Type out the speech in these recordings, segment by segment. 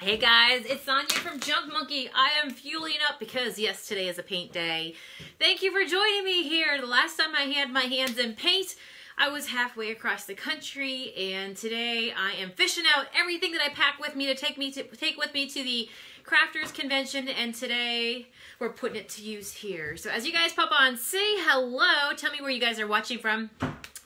Hey guys, it's Sonia from Junk Monkey. I am fueling up because yes, today is a paint day. Thank you for joining me here. The last time I had my hands in paint, I was halfway across the country and today I am fishing out everything that I pack with me to take me to take with me to the crafters convention and today we're putting it to use here. So as you guys pop on, say hello. Tell me where you guys are watching from.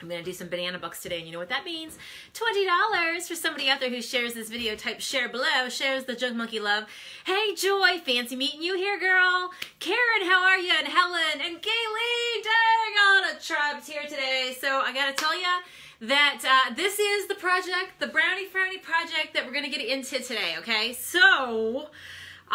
I'm gonna do some banana bucks today, and you know what that means? $20 for somebody out there who shares this video. Type share below, shares the Junk Monkey love. Hey Joy, fancy meeting you here, girl. Karen, how are you? And Helen, and Kaylee, dang, all the tribes here today. So I gotta tell you, that uh, this is the project, the Brownie Frownie project that we're to get into today, okay? So,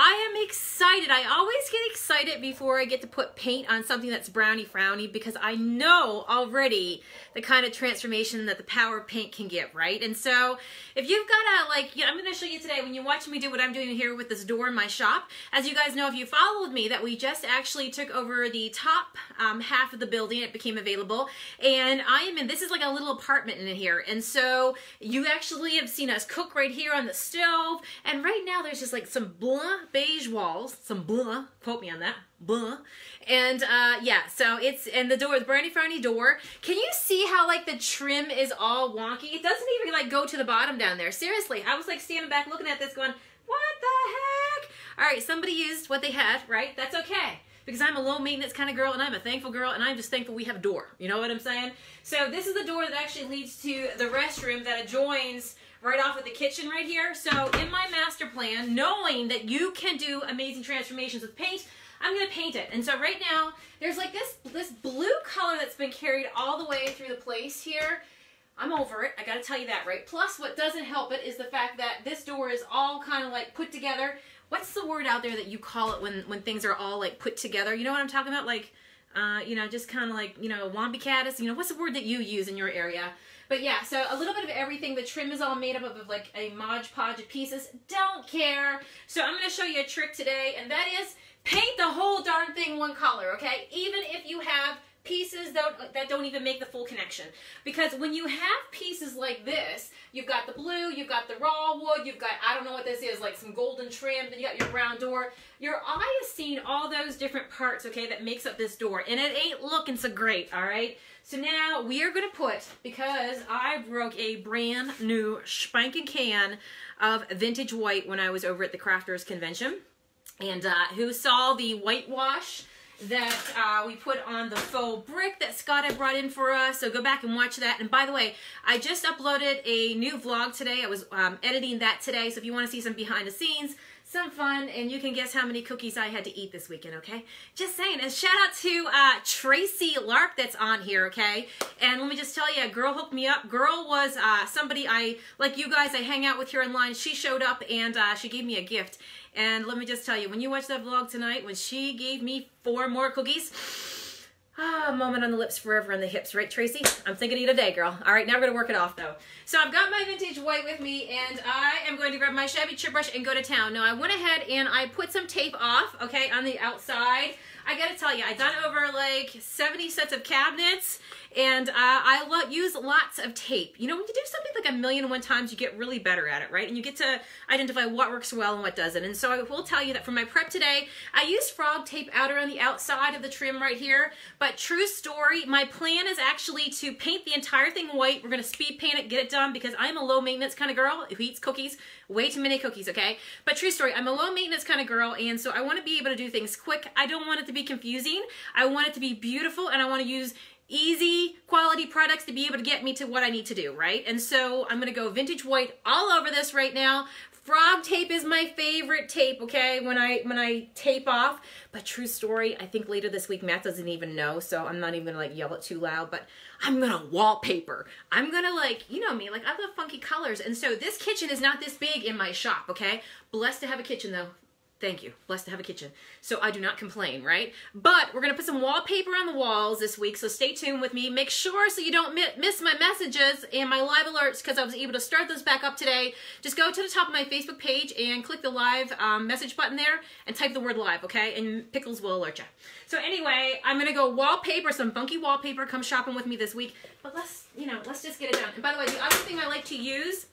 I am excited. I always get excited before I get to put paint on something that's brownie frowny because I know already the kind of transformation that the power paint can give, right? And so if you've got a, like, you know, I'm going to show you today when you're watching me do what I'm doing here with this door in my shop. As you guys know, if you followed me, that we just actually took over the top um, half of the building. It became available. And I am in, this is like a little apartment in here. And so you actually have seen us cook right here on the stove. And right now there's just like some blah beige walls, some blah, quote me on that, blah. And uh, yeah, so it's, and the door, the brownie frowny door. Can you see how like the trim is all wonky? It doesn't even like go to the bottom down there. Seriously, I was like standing back looking at this going, what the heck? All right, somebody used what they had, right? That's okay because I'm a low maintenance kind of girl and I'm a thankful girl and I'm just thankful we have a door. You know what I'm saying? So this is the door that actually leads to the restroom that adjoins right off of the kitchen right here. So in my master plan, knowing that you can do amazing transformations with paint, I'm to paint it. And so right now, there's like this, this blue color that's been carried all the way through the place here. I'm over it. I got to tell you that, right? Plus, what doesn't help it is the fact that this door is all kind of like put together. What's the word out there that you call it when, when things are all like put together? You know what I'm talking about? Like, uh, you know, just kind of like, you know, wombicatus. You know, what's the word that you use in your area? But yeah, so a little bit of everything. The trim is all made up of like a Mod Podge of pieces. Don't care. So I'm going to show you a trick today, and that is paint the whole darn thing one color, okay? Even if you have pieces that, that don't even make the full connection. Because when you have pieces like this, you've got the blue, you've got the raw wood, you've got, I don't know what this is, like some golden trim, then you got your brown door. Your eye is seeing all those different parts, okay, that makes up this door. And it ain't looking so great, all right? So now we are going to put, because I broke a brand new spanking can of vintage white when I was over at the Crafters Convention. And uh, who saw the whitewash that uh, we put on the faux brick that Scott had brought in for us. So go back and watch that. And by the way, I just uploaded a new vlog today. I was um, editing that today. So if you want to see some behind the scenes, some fun, and you can guess how many cookies I had to eat this weekend, okay? Just saying. And shout out to uh, Tracy Lark that's on here, okay? And let me just tell you, a girl hooked me up. Girl was uh, somebody I, like you guys, I hang out with here online. She showed up and uh, she gave me a gift. And let me just tell you, when you watch that vlog tonight, when she gave me four more cookies, Ah, moment on the lips, forever on the hips, right, Tracy? I'm thinking of you today, girl. All right, now we're going to work it off, though. So I've got my vintage white with me, and I am going to grab my shabby chip brush and go to town. Now, I went ahead and I put some tape off, okay, on the outside. I got to tell you, I've done over like 70 sets of cabinets, and uh, I lo use lots of tape. You know, when you do something like a million and one times, you get really better at it, right? And you get to identify what works well and what doesn't. And so I will tell you that for my prep today, I used frog tape outer on the outside of the trim right here. But true story, my plan is actually to paint the entire thing white. We're to speed paint it, get it done, because I'm a low maintenance kind of girl who eats cookies, way too many cookies, okay? But true story, I'm a low maintenance kind of girl, and so I want to be able to do things quick. I don't want it to be confusing. I want it to be beautiful, and I want to use easy quality products to be able to get me to what I need to do, right? And so I'm gonna go vintage white all over this right now. Frog tape is my favorite tape, okay, when I when I tape off. But true story, I think later this week, Matt doesn't even know, so I'm not even gonna like yell it too loud, but I'm gonna wallpaper. I'm gonna like, you know me, like I love funky colors. And so this kitchen is not this big in my shop, okay? Blessed to have a kitchen though. Thank you. Blessed to have a kitchen. So I do not complain, right? But we're going to put some wallpaper on the walls this week, so stay tuned with me. Make sure so you don't miss my messages and my live alerts because I was able to start those back up today. Just go to the top of my Facebook page and click the live um, message button there and type the word live, okay? And Pickles will alert you. So anyway, I'm going to go wallpaper, some funky wallpaper. Come shopping with me this week. But let's, you know, let's just get it done. And by the way, the other thing I like to use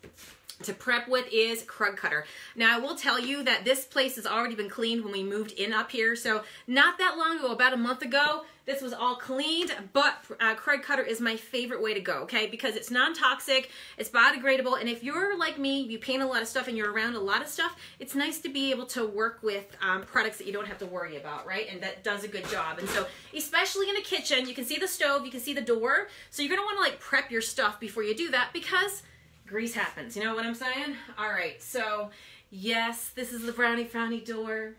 to prep with is Krud Kutter. Now I will tell you that this place has already been cleaned when we moved in up here. So not that long ago, about a month ago, this was all cleaned, but uh, Krud Kutter is my favorite way to go, okay? Because it's non-toxic, it's biodegradable, and if you're like me, you paint a lot of stuff and you're around a lot of stuff, it's nice to be able to work with um, products that you don't have to worry about, right? And that does a good job. And so, especially in a kitchen, you can see the stove, you can see the door, so you're gonna wanna like prep your stuff before you do that because grease happens. You know what I'm saying? All right, so yes, this is the brownie frowny door.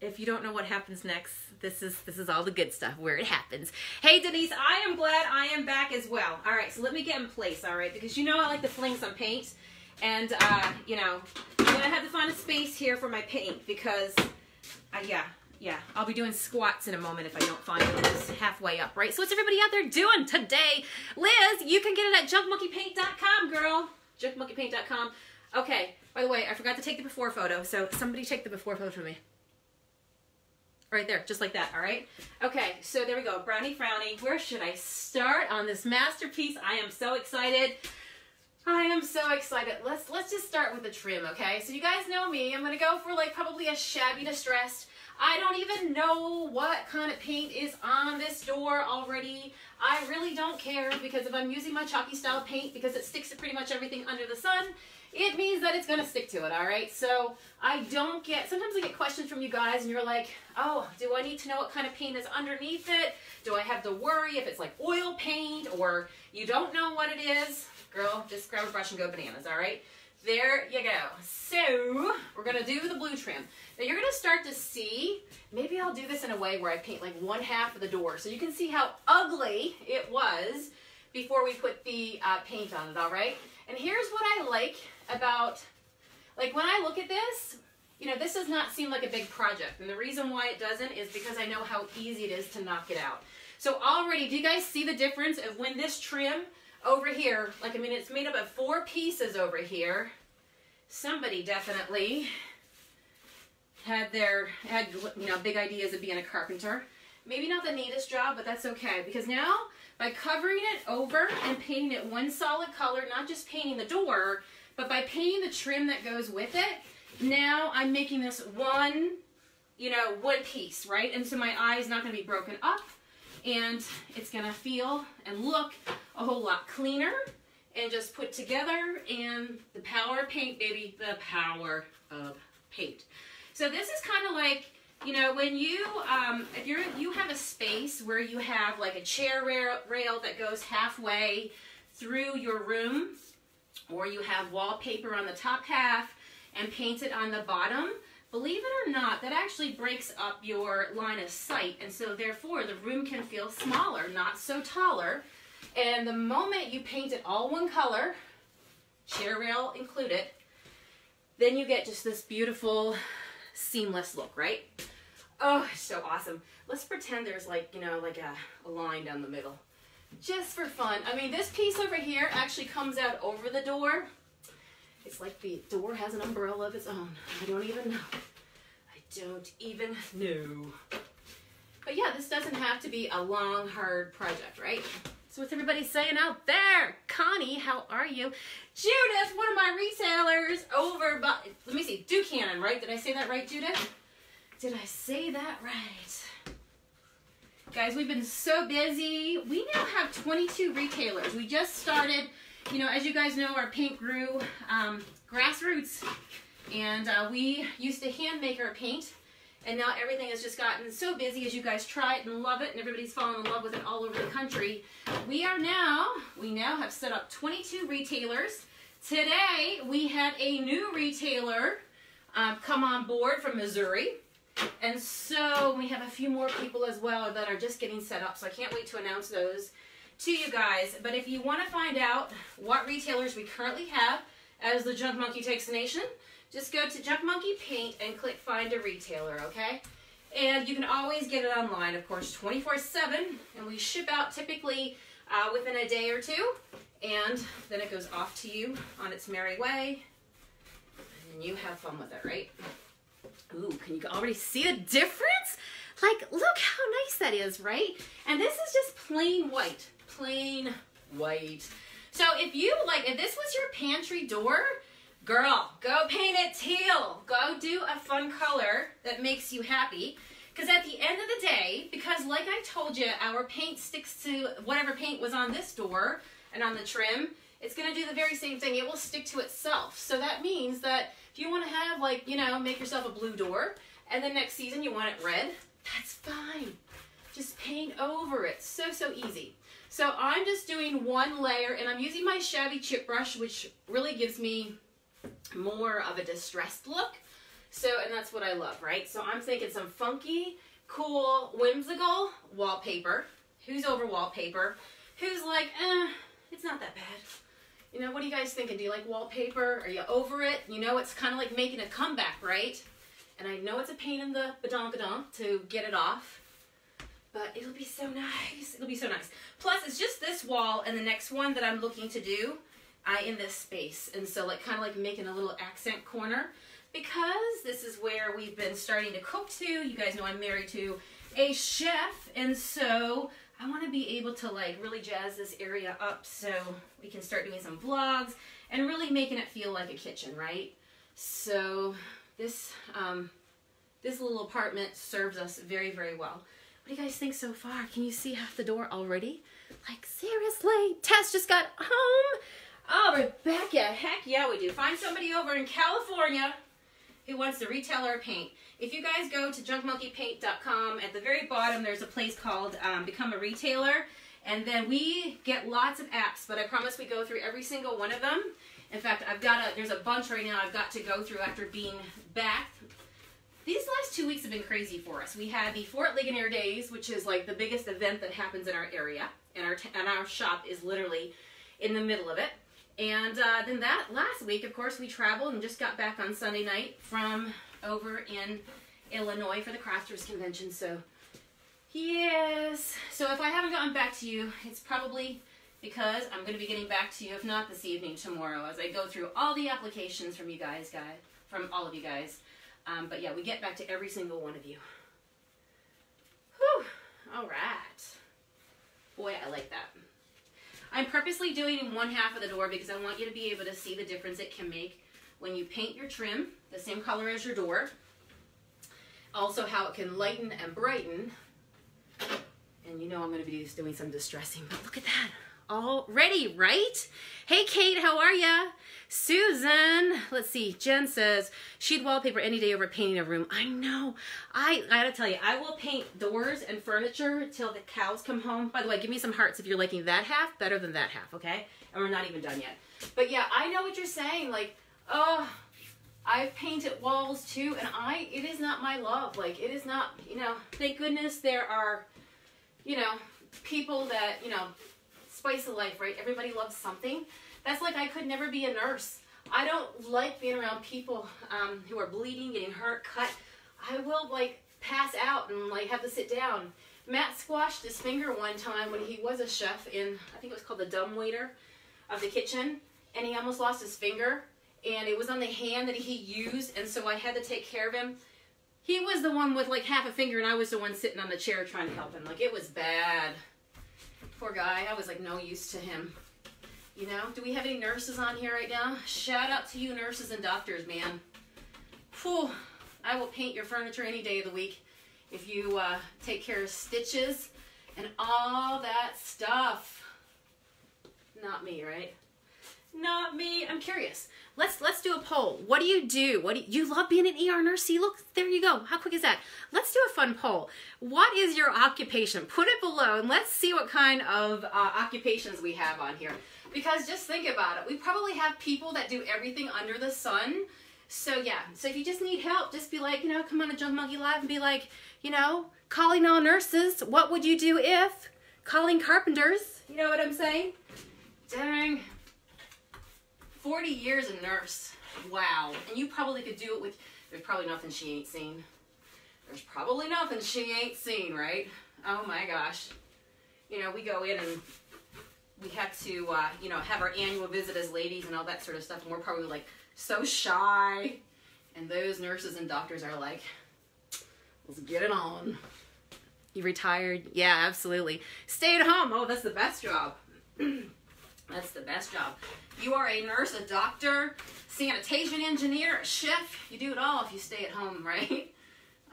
If you don't know what happens next, this is this is all the good stuff where it happens. Hey Denise, I am glad I am back as well. All right, so let me get in place, all right? Because you know I like to fling some paint. And, uh, you know, I'm to have to find a space here for my paint because, uh, yeah, yeah, I'll be doing squats in a moment if I don't find. It's halfway up, right? So what's everybody out there doing today? Liz, you can get it at junkmonkeypaint.com, girl. Junkmonkeypaint.com. Okay, by the way, I forgot to take the before photo, so somebody take the before photo for me. Right there, just like that, all right? Okay, so there we go, Brownie Frowny. Where should I start on this masterpiece? I am so excited. I am so excited. Let's let's just start with the trim, okay? So you guys know me. I'm gonna go for like probably a shabby distressed I don't even know what kind of paint is on this door already. I really don't care because if I'm using my chalky style paint because it sticks to pretty much everything under the sun, it means that it's gonna stick to it, all right? So I don't get, sometimes I get questions from you guys and you're like, oh, do I need to know what kind of paint is underneath it? Do I have to worry if it's like oil paint or you don't know what it is? Girl, just grab a brush and go bananas, all right? There you go. So we're gonna do the blue trim. Now you're gonna start to see, maybe I'll do this in a way where I paint like one half of the door so you can see how ugly it was before we put the uh, paint on it, all right? And here's what I like about, like when I look at this, you know, this does not seem like a big project. And the reason why it doesn't is because I know how easy it is to knock it out. So already, do you guys see the difference of when this trim over here, like, I mean, it's made up of four pieces over here. Somebody definitely had their, had, you know, big ideas of being a carpenter. Maybe not the neatest job, but that's okay. Because now, by covering it over and painting it one solid color, not just painting the door, but by painting the trim that goes with it, now I'm making this one, you know, one piece, right? And so my eye is not going to be broken up and it's gonna feel and look a whole lot cleaner and just put together and the power of paint, baby, the power of paint. So this is kind of like, you know, when you, um, if you're, you have a space where you have like a chair rail, rail that goes halfway through your room, or you have wallpaper on the top half and painted on the bottom, Believe it or not, that actually breaks up your line of sight, and so therefore the room can feel smaller, not so taller. And the moment you paint it all one color, chair rail included, then you get just this beautiful seamless look, right? Oh, so awesome. Let's pretend there's like, you know, like a, a line down the middle. Just for fun. I mean, this piece over here actually comes out over the door. It's like the door has an umbrella of its own. I don't even know. I don't even know. But yeah, this doesn't have to be a long, hard project, right? So what's everybody saying out there? Connie, how are you? Judith, one of my retailers over by, let me see, Duchanan, right? Did I say that right, Judith? Did I say that right? Guys, we've been so busy. We now have 22 retailers. We just started you know, as you guys know, our paint grew um, grassroots. And uh, we used to hand make our paint. And now everything has just gotten so busy as you guys try it and love it and everybody's falling in love with it all over the country. We are now, we now have set up 22 retailers. Today we had a new retailer um, come on board from Missouri. And so we have a few more people as well that are just getting set up. So I can't wait to announce those to you guys. But if you want to find out what retailers we currently have as the Junk Monkey takes the nation, just go to Junk Monkey Paint and click find a retailer, okay? And you can always get it online, of course, 24-7. And we ship out typically uh, within a day or two. And then it goes off to you on its merry way. And you have fun with it, right? Ooh, can you already see the difference? Like, look how nice that is, right? And this is just plain white plain white. So if you like, if this was your pantry door Girl, go paint it teal. Go do a fun color that makes you happy. Because at the end of the day, because like I told you, our paint sticks to whatever paint was on this door and on the trim, it's going to do the very same thing. It will stick to itself. So that means that if you want to have like, you know, make yourself a blue door and then next season you want it red, that's fine. Just paint over it. So, so easy. So I'm just doing one layer and I'm using my shabby chip brush, which really gives me more of a distressed look. So, and that's what I love, right? So I'm thinking some funky, cool, whimsical wallpaper. Who's over wallpaper? Who's like, eh, it's not that bad. You know, what are you guys thinking? Do you like wallpaper? Are you over it? You know, it's kind of like making a comeback, right? And I know it's a pain in the badonkadonk to get it off, but it'll be so nice. It'll be so nice. Plus, it's just this wall and the next one that I'm looking to do I in this space. And so like kind of like making a little accent corner because this is where we've been starting to cook to. You guys know I'm married to a chef. And so I want to be able to like really jazz this area up so we can start doing some vlogs and really making it feel like a kitchen, right? So this, um, this little apartment serves us very, very well. What do you guys think so far? Can you see half the door already? Like seriously, Tess just got home. Oh, Rebecca, heck yeah we do. Find somebody over in California who wants to retail our paint. If you guys go to junkmonkeypaint.com, at the very bottom there's a place called um, Become a Retailer. And then we get lots of apps, but I promise we go through every single one of them. In fact, I've got a, there's a bunch right now I've got to go through after being back. These last two weeks have been crazy for us. We had the Fort Ligonier Days, which is like the biggest event that happens in our area. And our, and our shop is literally in the middle of it. And uh, then that last week, of course, we traveled and just got back on Sunday night from over in Illinois for the Crafters Convention. So, yes. So if I haven't gotten back to you, it's probably because I'm going to be getting back to you, if not this evening, tomorrow, as I go through all the applications from you guys, guys, from all of you guys. Um, but yeah, we get back to every single one of you. Whew. All right. Boy, I like that. I'm purposely doing one half of the door because I want you to be able to see the difference it can make when you paint your trim the same color as your door. Also how it can lighten and brighten. And you know I'm going to be doing some distressing, but look at that all ready, right? Hey, Kate, how are ya? Susan, let's see. Jen says she'd wallpaper any day over painting a room. I know. I, I gotta tell you, I will paint doors and furniture till the cows come home. By the way, give me some hearts if you're liking that half better than that half, okay? And we're not even done yet. But yeah, I know what you're saying. Like, oh, I've painted walls too, and I, it is not my love. Like, it is not, you know, thank goodness there are, you know, people that, you know, spice of life, right? Everybody loves something. That's like I could never be a nurse. I don't like being around people um, who are bleeding, getting hurt, cut. I will like pass out and like have to sit down. Matt squashed his finger one time when he was a chef in, I think it was called the dumb waiter of the kitchen, and he almost lost his finger, and it was on the hand that he used, and so I had to take care of him. He was the one with like half a finger, and I was the one sitting on the chair trying to help him. Like, it was bad. Poor guy. I was like no use to him. You know, do we have any nurses on here right now? Shout out to you nurses and doctors, man. Whew. I will paint your furniture any day of the week if you uh, take care of stitches and all that stuff. Not me, right? Not me. I'm curious. Let's let's do a poll. What do you do? What do you, you love being an ER nurse? See, look, there you go. How quick is that? Let's do a fun poll. What is your occupation? Put it below and let's see what kind of uh, occupations we have on here. Because just think about it. We probably have people that do everything under the sun. So yeah, so if you just need help, just be like, you know, come on a Junk Monkey Live and be like, you know, calling all nurses. What would you do if? Calling carpenters. You know what I'm saying? Dang. 40 years a nurse. Wow. And you probably could do it with, there's probably nothing she ain't seen. There's probably nothing she ain't seen, right? Oh my gosh. You know, we go in and we have to, uh, you know, have our annual visit as ladies and all that sort of stuff. And we're probably like so shy. And those nurses and doctors are like, let's get it on. You retired? Yeah, absolutely. Stay at home. Oh, that's the best job. That's the best job. You are a nurse, a doctor, sanitation engineer, a chef. You do it all if you stay at home, right?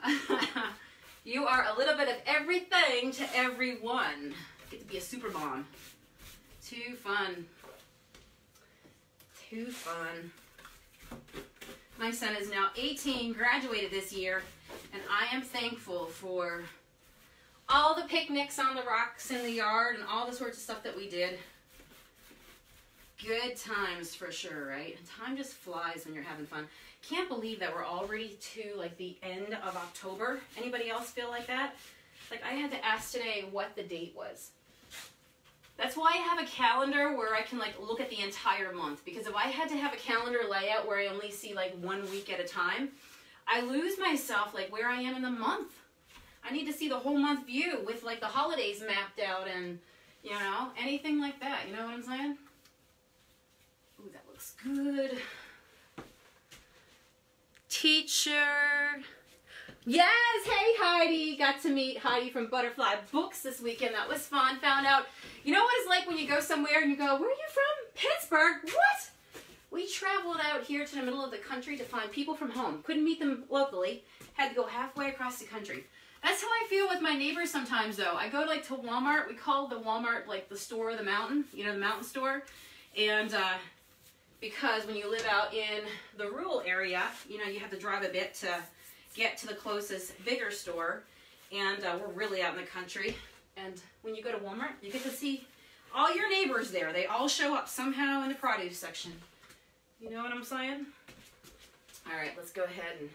you are a little bit of everything to everyone. Get to be a super mom. Too fun. Too fun. My son is now 18, graduated this year, and I am thankful for all the picnics on the rocks in the yard and all the sorts of stuff that we did. Good times for sure, right? Time just flies when you're having fun. Can't believe that we're already to like the end of October. Anybody else feel like that? Like I had to ask today what the date was. That's why I have a calendar where I can like look at the entire month because if I had to have a calendar layout where I only see like one week at a time, I lose myself like where I am in the month. I need to see the whole month view with like the holidays mapped out and you know, anything like that. You know what I'm saying? Looks good. Teacher. Yes, hey Heidi. Got to meet Heidi from Butterfly Books this weekend. That was fun. Found out, you know what it's like when you go somewhere and you go, where are you from? Pittsburgh? What? We traveled out here to the middle of the country to find people from home. Couldn't meet them locally. Had to go halfway across the country. That's how I feel with my neighbors sometimes though. I go like to Walmart. We call the Walmart like the store of the mountain, you know, the mountain store. And uh, because when you live out in the rural area, you know, you have to drive a bit to get to the closest bigger store. And uh, we're really out in the country. And when you go to Walmart, you get to see all your neighbors there. They all show up somehow in the produce section. You know what I'm saying? All right, let's go ahead and...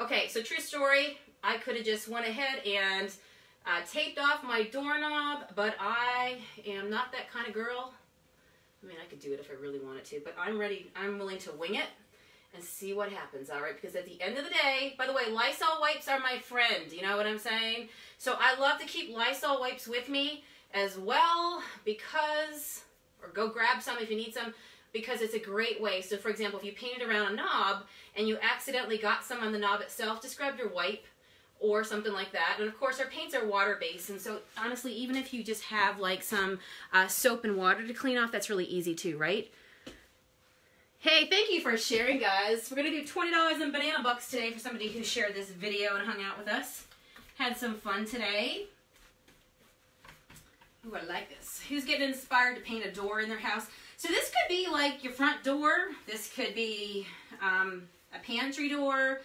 Okay, so true story. I could have just went ahead and uh, taped off my doorknob, but I am not that kind of girl. I mean, I could do it if I really wanted to, but I'm ready. I'm willing to wing it and see what happens, all right? Because at the end of the day, by the way, Lysol wipes are my friend. You know what I'm saying? So I love to keep Lysol wipes with me as well because, or go grab some if you need some, because it's a great way. So for example, if you painted around a knob and you accidentally got some on the knob itself, just grab your wipe or something like that. And of course our paints are water based and so honestly even if you just have like some uh, soap and water to clean off, that's really easy too, right? Hey, thank you for sharing guys. We're gonna do $20 in banana bucks today for somebody who shared this video and hung out with us. Had some fun today. Ooh, I like this. Who's getting inspired to paint a door in their house? So this could be like your front door. This could be um, a pantry door,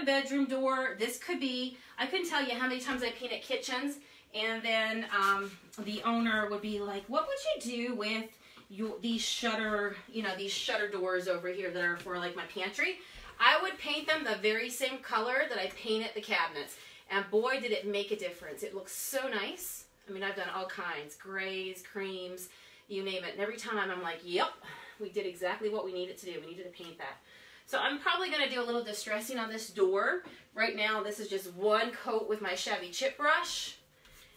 a bedroom door. This could be, I couldn't tell you how many times I painted kitchens. And then um, the owner would be like, what would you do with you, these shutter, you know, these shutter doors over here that are for like my pantry? I would paint them the very same color that I painted the cabinets. And boy, did it make a difference. It looks so nice. I mean, I've done all kinds, grays, creams, you name it. And every time I'm like, yep, we did exactly what we needed to do. We needed to paint that. So I'm probably going to do a little distressing on this door. Right now, this is just one coat with my Shabby Chip Brush.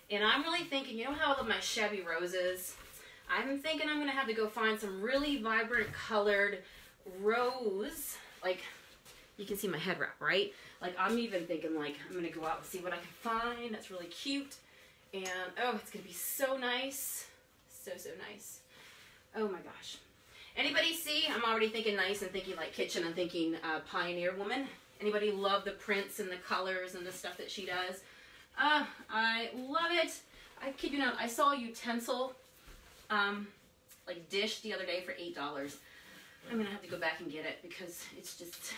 And I'm really thinking, you know how I love my Shabby Roses? I'm thinking I'm going to have to go find some really vibrant colored rose. Like, you can see my head wrap, right? Like, I'm even thinking, like, I'm going to go out and see what I can find that's really cute. And, oh, it's going to be so nice. So, so nice. Oh my gosh. Anybody see? I'm already thinking nice and thinking like kitchen and thinking uh, Pioneer Woman. Anybody love the prints and the colors and the stuff that she does? Uh, I love it. I kid you not, I saw a utensil, um, like dish the other day for $8. I'm gonna have to go back and get it because it's just,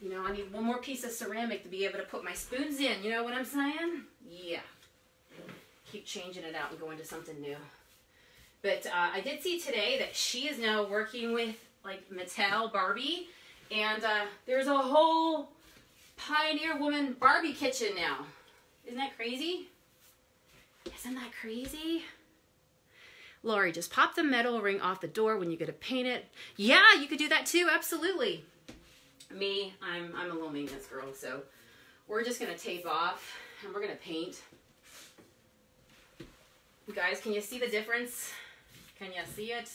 you know, I need one more piece of ceramic to be able to put my spoons in. You know what I'm saying? Yeah. Keep changing it out and going to something new. But uh, I did see today that she is now working with like Mattel Barbie, and uh, there's a whole Pioneer Woman Barbie kitchen now. Isn't that crazy? Isn't that crazy? Lori, just pop the metal ring off the door when you get to paint it. Yeah, you could do that too, absolutely. Me, I'm, I'm a low maintenance girl, so we're just gonna tape off and we're gonna paint. You guys, can you see the difference? Can you see it?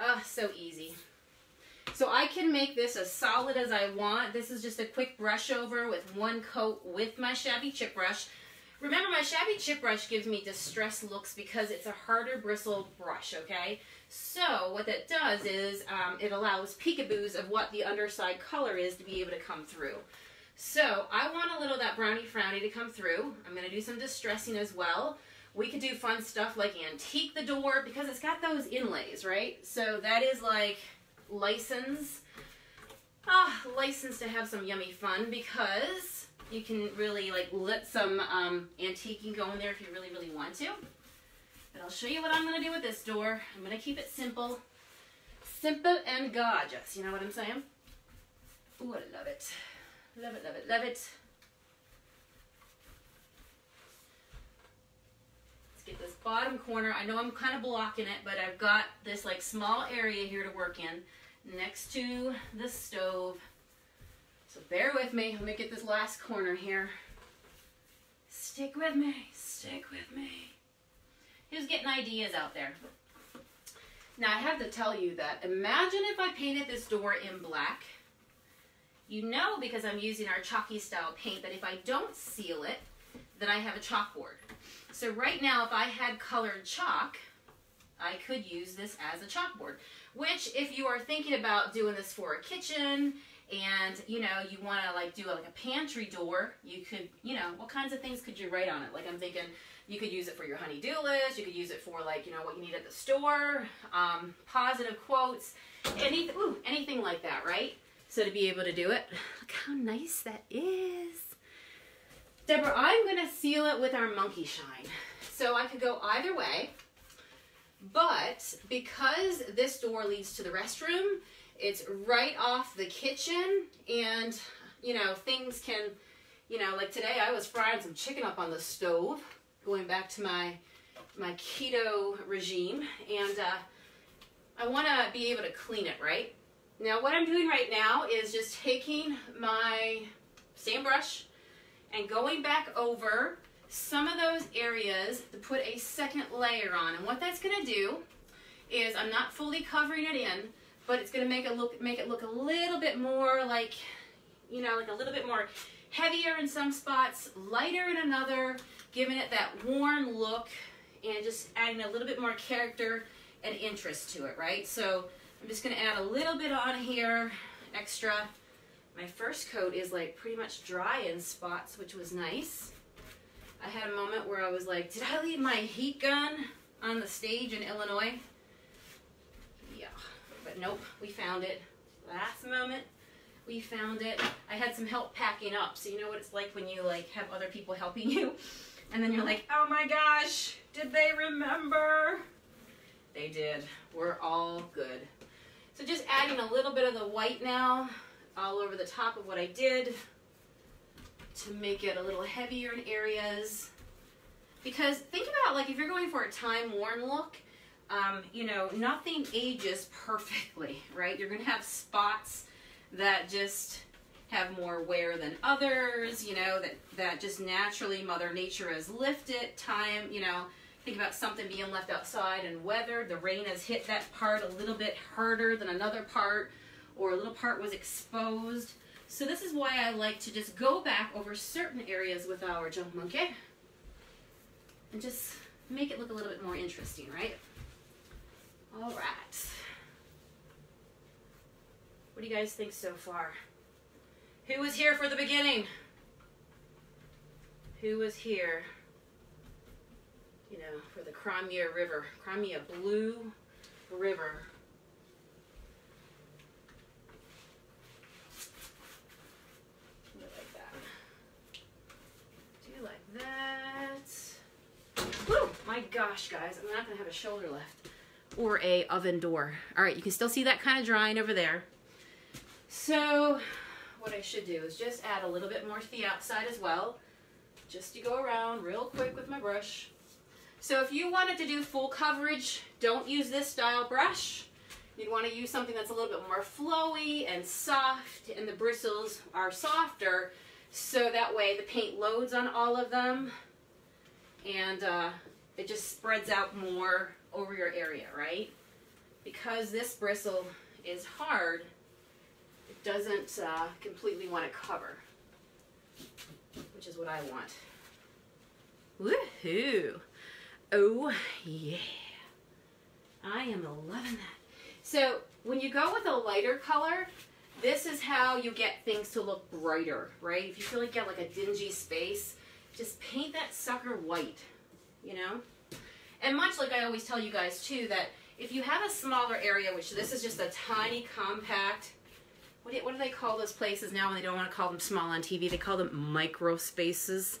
Oh, so easy. So I can make this as solid as I want. This is just a quick brush over with one coat with my Shabby Chip Brush. Remember, my shabby chip brush gives me distressed looks because it's a harder bristle brush, okay? So what that does is um, it allows peekaboos of what the underside color is to be able to come through. So I want a little of that brownie frowny to come through. I'm going to do some distressing as well. We could do fun stuff like antique the door because it's got those inlays, right? So that is like license. Ah, license to have some yummy fun because you can really like let some um, antiquing go in there if you really, really want to. But I'll show you what I'm going to do with this door. I'm going to keep it simple. Simple and gorgeous. You know what I'm saying? Ooh, I love it. Love it, love it, love it. Get this bottom corner. I know I'm kind of blocking it, but I've got this like small area here to work in next to the stove. So bear with me. Let me get this last corner here. Stick with me. Stick with me. Who's getting ideas out there? Now I have to tell you that imagine if I painted this door in black. You know because I'm using our chalky style paint that if I don't seal it, then I have a chalkboard. So right now if I had colored chalk, I could use this as a chalkboard. Which if you are thinking about doing this for a kitchen and you know you want to like do like a pantry door, you could, you know, what kinds of things could you write on it? Like I'm thinking you could use it for your honey-do list. You could use it for like, you know, what you need at the store, um, positive quotes, anything, ooh, anything like that, right? So to be able to do it, look how nice that is. Deborah, I'm to seal it with our monkey shine. So I could go either way, but because this door leads to the restroom, it's right off the kitchen and, you know, things can, you know, like today I was frying some chicken up on the stove going back to my my keto regime and uh, I want to be able to clean it right now what I'm doing right now is just taking my sand brush and going back over some of those areas to put a second layer on and what that's going to do is I'm not fully covering it in but it's going to make it look make it look a little bit more like you know like a little bit more heavier in some spots lighter in another giving it that worn look and just adding a little bit more character and interest to it, right? So I'm just gonna add a little bit on here, extra. My first coat is like pretty much dry in spots, which was nice. I had a moment where I was like, did I leave my heat gun on the stage in Illinois? Yeah, but nope, we found it. Last moment, we found it. I had some help packing up, so you know what it's like when you like have other people helping you. And then you're like, oh my gosh, did they remember? They did. We're all good. So just adding a little bit of the white now all over the top of what I did to make it a little heavier in areas. Because think about like if you're going for a time worn look, um, you know, nothing ages perfectly, right? You're going to have spots that just have more wear than others, you know, that, that just naturally Mother Nature has lifted. Time, you know, think about something being left outside and weather. The rain has hit that part a little bit harder than another part, or a little part was exposed. So this is why I like to just go back over certain areas with our junk monkey and just make it look a little bit more interesting, right? All right. What do you guys think so far? Who was here for the beginning? Who was here, you know, for the Crimea River, Crimea Blue River? Do it like that. Do like Woo! My gosh, guys, I'm not gonna have a shoulder left. Or a oven door. All right, you can still see that kind of drying over there. So what I should do is just add a little bit more to the outside as well. Just to go around real quick with my brush. So if you wanted to do full coverage, don't use this style brush. You'd want to use something that's a little bit more flowy and soft and the bristles are softer so that way the paint loads on all of them and uh, it just spreads out more over your area, right? Because this bristle is hard, it doesn't uh, completely want to cover, which is what I want. Woohoo! Oh yeah. I am loving that. So when you go with a lighter color, this is how you get things to look brighter, right? If you feel like you have like a dingy space, just paint that sucker white, you know? And much like I always tell you guys too, that if you have a smaller area, which this is just a tiny compact, what do, what do they call those places now when they don't want to call them small on TV? They call them micro spaces.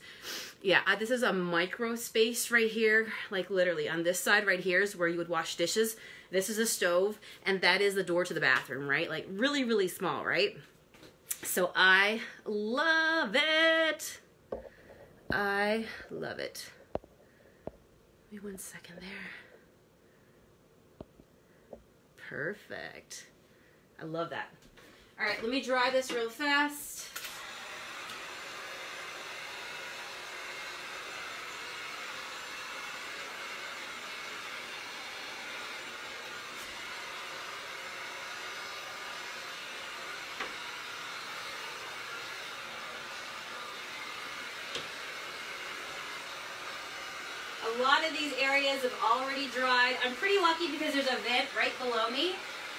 Yeah, uh, this is a micro space right here, like literally on this side right here is where you would wash dishes. This is a stove, and that is the door to the bathroom, right? Like really, really small, right? So I love it. I love it. Give me one second there. Perfect. I love that. All right, let me dry this real fast. A lot of these areas have already dried. I'm pretty lucky because there's a vent right below me.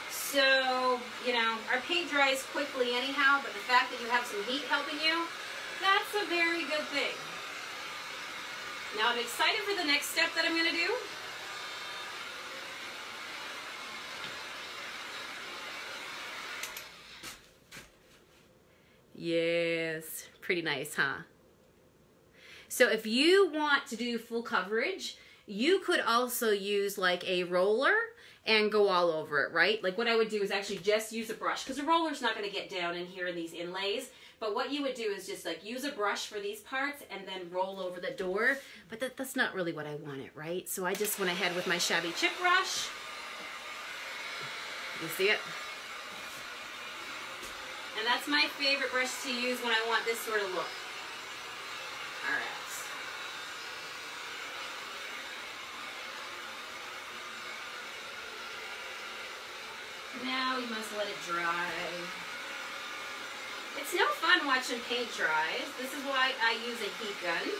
So, you know, our paint dries quickly anyhow, but the fact that you have some heat helping you, that's a very good thing. Now I'm excited for the next step that I'm going to do. Yes, pretty nice, huh? So if you want to do full coverage, you could also use like a roller and go all over it, right? Like what I would do is actually just use a brush because the roller's not going to get down in here in these inlays. But what you would do is just like use a brush for these parts and then roll over the door. But that, that's not really what I wanted, right? So I just went ahead with my shabby chip brush. You see it? And that's my favorite brush to use when I want this sort of look. All right. Now you must let it dry. It's no fun watching paint dry. This is why I use a heat gun.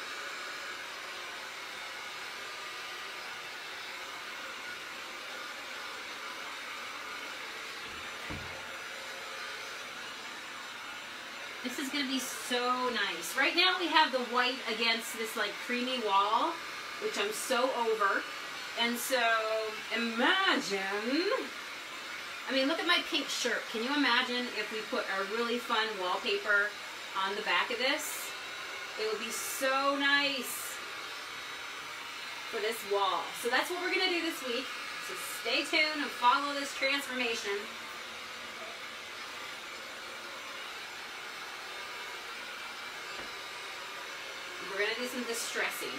This is going to be so nice. Right now we have the white against this like creamy wall, which I'm so over. And so imagine I mean, look at my pink shirt. Can you imagine if we put a really fun wallpaper on the back of this? It would be so nice for this wall. So that's what we're going to do this week. So stay tuned and follow this transformation. We're going to do some distressing.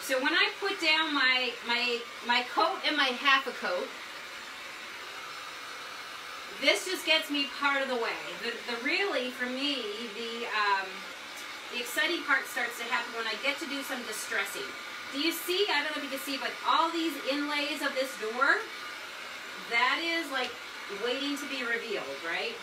So when I put down my, my, my coat and my half a coat, this just gets me part of the way. The, the really, for me, the, um, the exciting part starts to happen when I get to do some distressing. Do you see, I don't know if you can see, but all these inlays of this door, that is like waiting to be revealed, right?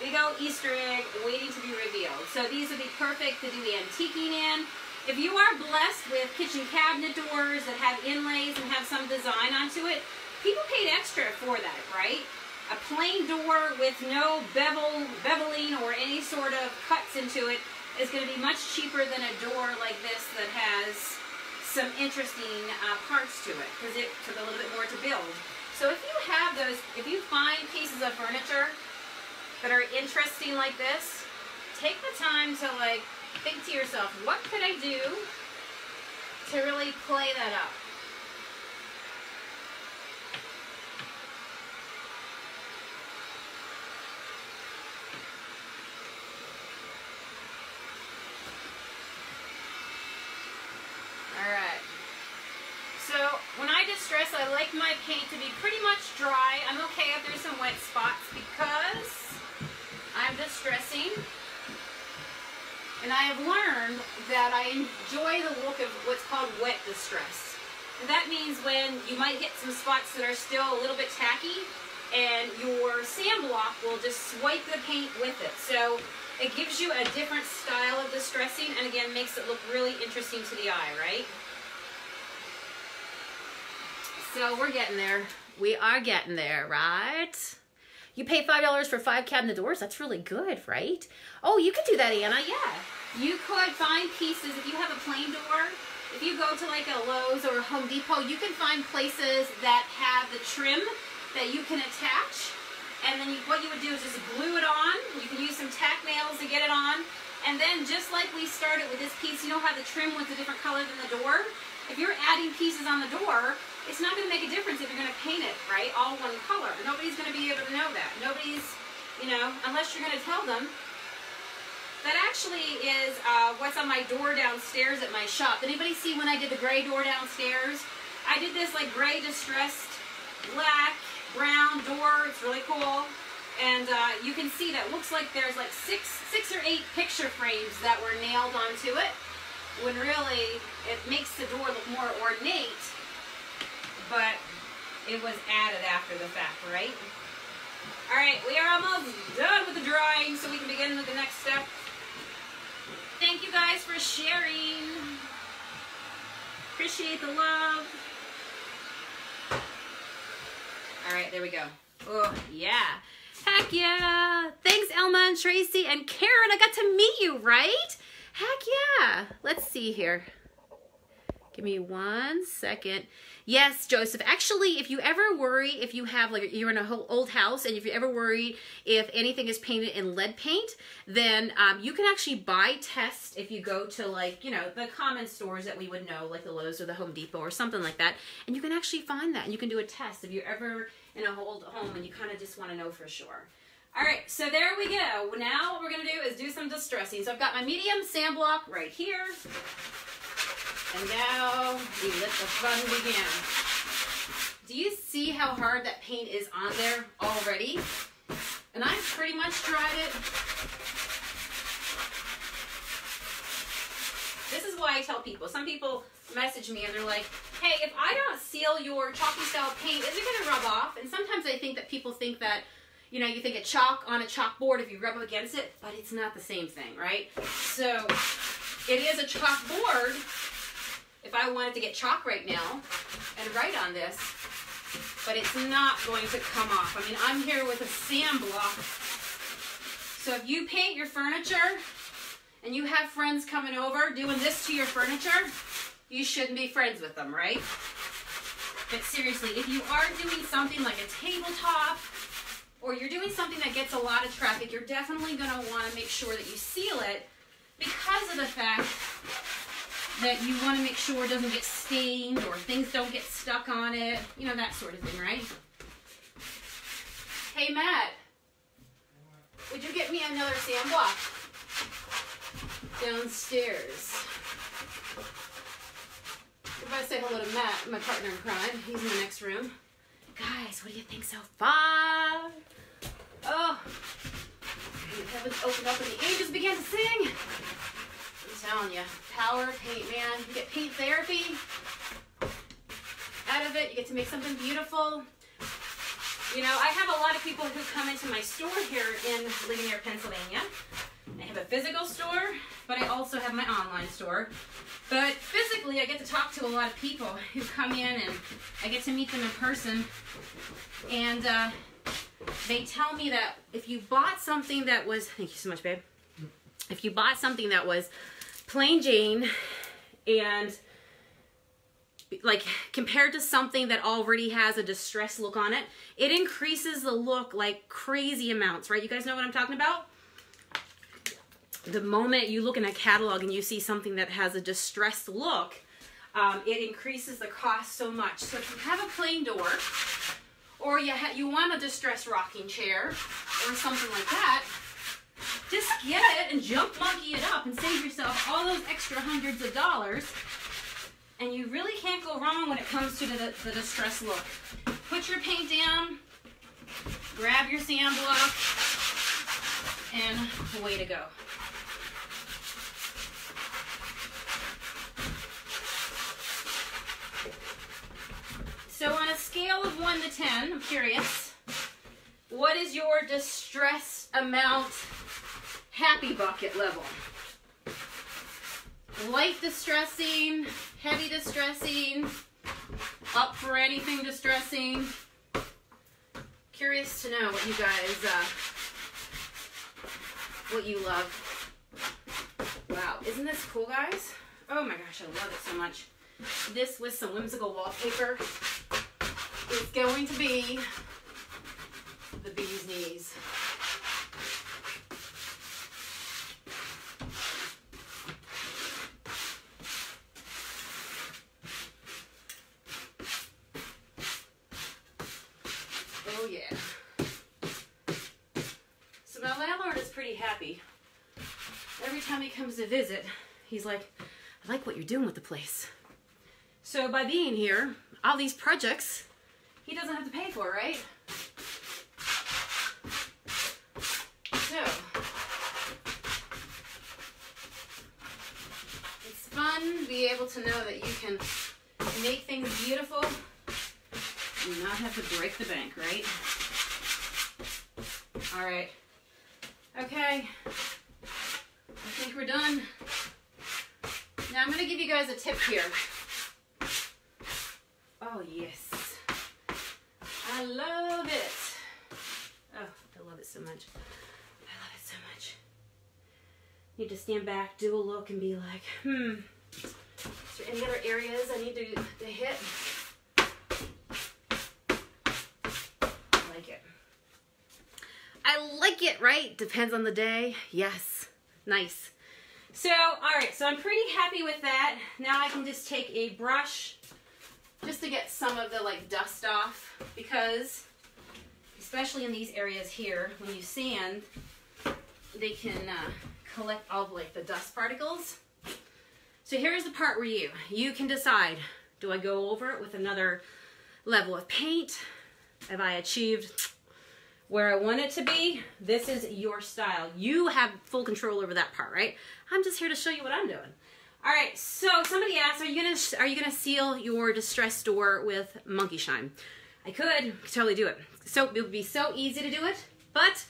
Big old Easter egg waiting to be revealed. So these would be perfect to do antiquing in. If you are blessed with kitchen cabinet doors that have inlays and have some design onto it, people paid extra for that, right? A plain door with no bevel, beveling or any sort of cuts into it is going to be much cheaper than a door like this that has some interesting uh, parts to it because it took a little bit more to build. So if you have those, if you find pieces of furniture that are interesting like this, take the time to like think to yourself, what could I do to really play that up? distress, I like my paint to be pretty much dry. I'm okay if there's some wet spots because I'm distressing. And I have learned that I enjoy the look of what's called wet distress. And that means when you might get some spots that are still a little bit tacky and your sand block will just swipe the paint with it. So It gives you a different style of distressing and again makes it look really interesting to the eye, right? So we're getting there. We are getting there, right? You pay $5 for five cabinet doors? That's really good, right? Oh, you could do that, Anna. Yeah. You could find pieces, if you have a plain door, if you go to like a Lowe's or a Home Depot, you can find places that have the trim that you can attach. And then you, what you would do is just glue it on. You can use some tack nails to get it on. And then just like we started with this piece, you know how the trim was a different color than the door? If you're adding pieces on the door, it's not going to make a difference if you're going to paint it, right? All one color. Nobody's going to be able to know that. Nobody's, you know, unless you're going to tell them. That actually is uh, what's on my door downstairs at my shop. Did anybody see when I did the gray door downstairs? I did this like gray distressed black brown door. It's really cool. And uh, you can see that looks like there's like six, six or eight picture frames that were nailed onto it. When really it makes the door look more ornate, but it was added after the fact, right? All right, we are almost done with the drawing, so we can begin with the next step. Thank you guys for sharing. Appreciate the love. All right, there we go. Oh, yeah. Heck yeah. Thanks, Elma and Tracy and Karen. I got to meet you, right? Heck yeah. Let's see here. Give me one second. Yes, Joseph. Actually, if you ever worry, if you have like you're in a whole old house, and if you ever worry if anything is painted in lead paint, then um, you can actually buy tests if you go to like you know the common stores that we would know, like the Lowe's or the Home Depot or something like that, and you can actually find that, and you can do a test if you're ever in a old home and you kind of just want to know for sure. All right, so there we go. Now what we're gonna do is do some distressing. So I've got my medium sand block right here. And now we let the fun begin. Do you see how hard that paint is on there already? And I've pretty much dried it. This is why I tell people. Some people message me and they're like, hey, if I don't seal your chalky style paint, is it gonna rub off? And sometimes I think that people think that you know, you think a chalk on a chalkboard if you rub against it, but it's not the same thing, right? So it is a chalkboard, if I wanted to get chalk right now and write on this, but it's not going to come off. I mean, I'm here with a sand block. So if you paint your furniture and you have friends coming over doing this to your furniture, you shouldn't be friends with them, right? But seriously, if you are doing something like a tabletop or you're doing something that gets a lot of traffic, you're definitely going to want to make sure that you seal it because of the fact that you want to make sure doesn't get stained or things don't get stuck on it. You know, that sort of thing, right? Hey, Matt. Would you get me another sand block? Downstairs. I say hello to Matt, my partner in crime. He's in the next room. Guys, what do you think so far? Oh, the heavens opened up and the angels began to sing telling you, power paint, man. You get paint therapy out of it. You get to make something beautiful. You know, I have a lot of people who come into my store here in Ligonier, Pennsylvania. I have a physical store, but I also have my online store. But physically, I get to talk to a lot of people who come in and I get to meet them in person. And uh, they tell me that if you bought something that was, thank you so much, babe. If you bought something that was plain Jane and like compared to something that already has a distressed look on it, it increases the look like crazy amounts, right? You guys know what I'm talking about? The moment you look in a catalog and you see something that has a distressed look, um, it increases the cost so much. So if you have a plain door, or you, you want a distressed rocking chair, or something like that, just get it and junk monkey it up and save yourself all those extra hundreds of dollars. And you really can't go wrong when it comes to the, the distress look. Put your paint down, grab your sand block, and away to go. So on a scale of 1 to 10, I'm curious, what is your distress amount happy bucket level. Light distressing, heavy distressing, up for anything distressing. Curious to know what you guys, uh, what you love. Wow, isn't this cool, guys? Oh my gosh, I love it so much. This with some whimsical wallpaper is going to be the bee's knees. Oh yeah. So my landlord is pretty happy. Every time he comes to visit, he's like, I like what you're doing with the place. So by being here, all these projects, he doesn't have to pay for, right? So, it's fun to be able to know that you can make things beautiful and not have to break the bank, right? All right. Okay. I think we're done. Now I'm to give you guys a tip here. Oh, yes. I love it. Oh, I love it so much. I love it so much. Need to stand back, do a look, and be like, hmm, is there any other areas I need to, to hit? I like it. I like it, right? Depends on the day. Yes. Nice. So, all right, so I'm pretty happy with that. Now I can just take a brush just to get some of the like dust off because especially in these areas here, when you sand, they can uh, collect all of, like the dust particles. So here's the part where you, you can decide, do I go over it with another level of paint? Have I achieved where I want it to be? This is your style. You have full control over that part, right? I'm just here to show you what I'm doing. All right, so somebody asked, are you gonna are you gonna seal your distress door with Monkey Shine? I could totally do it. So it would be so easy to do it, but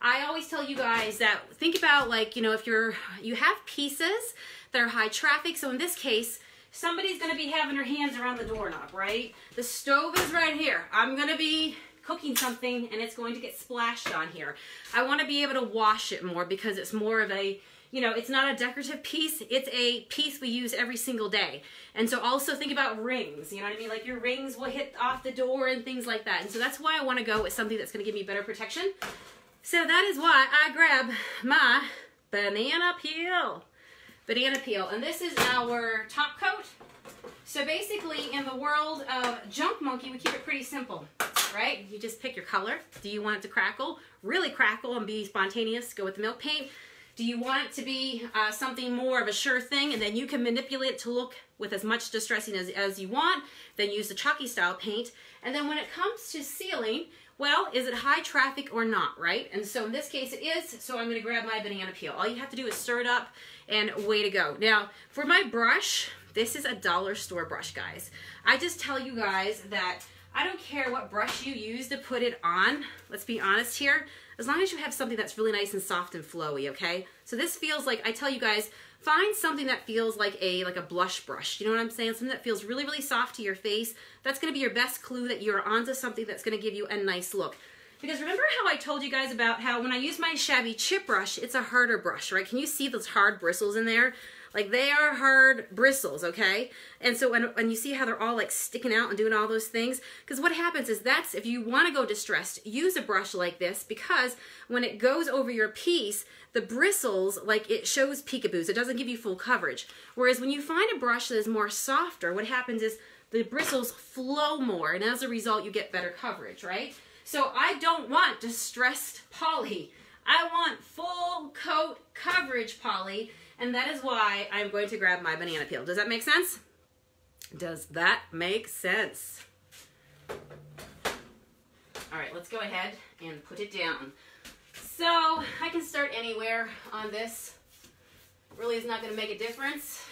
I always tell you guys that think about like you know if you're you have pieces that are high traffic. So in this case, somebody's gonna be having their hands around the doorknob, right? The stove is right here. I'm gonna be cooking something and it's going to get splashed on here. I want to be able to wash it more because it's more of a you know, it's not a decorative piece, it's a piece we use every single day. And so also think about rings, you know what I mean? Like your rings will hit off the door and things like that. And so that's why I want to go with something that's going to give me better protection. So that is why I grab my banana peel. Banana peel. And this is our top coat. So basically in the world of Junk Monkey, we keep it pretty simple, right? You just pick your color. Do you want it to crackle? Really crackle and be spontaneous? Go with the milk paint. Do you want it to be uh, something more of a sure thing and then you can manipulate it to look with as much distressing as, as you want? Then use the chalky style paint. And then when it comes to sealing, well, is it high traffic or not, right? And so in this case it is, so I'm gonna grab my banana peel. All you have to do is stir it up and way to go. Now, for my brush, this is a dollar store brush, guys. I just tell you guys that I don't care what brush you use to put it on. Let's be honest here as long as you have something that's really nice and soft and flowy, okay? So this feels like, I tell you guys, find something that feels like a like a blush brush. You know what I'm saying? Something that feels really, really soft to your face. That's gonna be your best clue that you're onto something that's gonna give you a nice look. Because remember how I told you guys about how when I use my shabby chip brush, it's a harder brush, right? Can you see those hard bristles in there? Like they are hard bristles, okay? And so when, when you see how they're all like sticking out and doing all those things, because what happens is that's, if you wanna go distressed, use a brush like this because when it goes over your piece, the bristles, like it shows peekaboos. It doesn't give you full coverage. Whereas when you find a brush that is more softer, what happens is the bristles flow more and as a result you get better coverage, right? So I don't want distressed poly. I want full coat coverage poly and that is why I'm going to grab my banana peel. Does that make sense? Does that make sense? All right, let's go ahead and put it down. So I can start anywhere on this. Really is not gonna make a difference.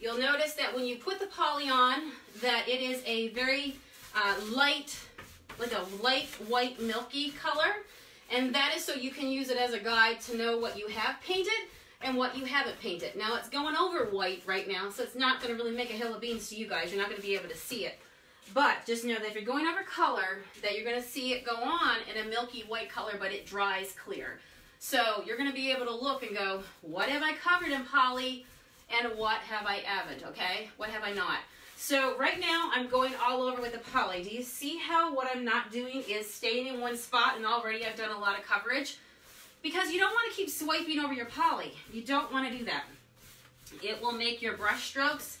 You'll notice that when you put the poly on, that it is a very uh, light, like a light white milky color. And that is so you can use it as a guide to know what you have painted and what you haven't painted. Now it's going over white right now, so it's not going to really make a hill of beans to you guys. You're not going to be able to see it. But just know that if you're going over color, that you're going to see it go on in a milky white color, but it dries clear. So you're going to be able to look and go, what have I covered in poly and what have I haven't, okay? What have I not? So right now I'm going all over with the poly. Do you see how what I'm not doing is staying in one spot and already I've done a lot of coverage? Because you don't want to keep swiping over your poly. You don't want to do that. It will make your brush strokes